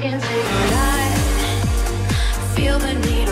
can take. Feel the need.